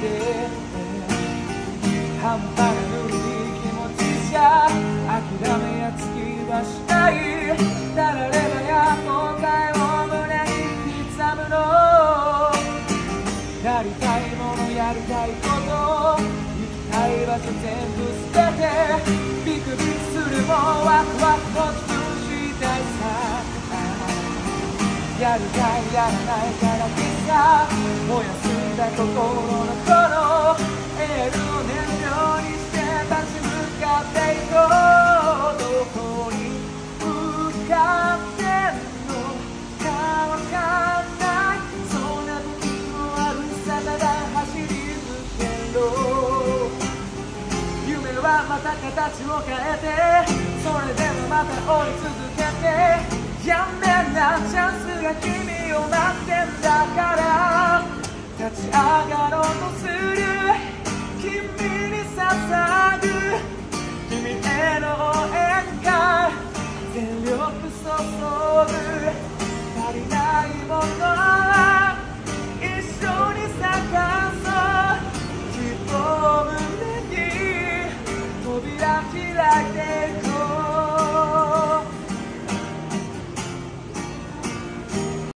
半端なぬるい気持ちじゃ諦めやつきはしないたらればや後悔を胸に刻むのなりたいものやりたいこと行きたい場所全部捨ててビクビクするもワクワクの尽くしたいさやるかいやらないからきさ燃やすんだ心の頃エールを燃料にして立ち向かっていこうどこに向かってんのかわかんないそんな時もあるさただ走り抜けろ夢はまた形を変えてそれでもまた追い続けてやめなチャンスが君を待ってんだから立ち上がろうとする君に捧ぐ。君への応援歌全力注ぐ。足りないものは一緒に探そう希望と胸に扉開いていく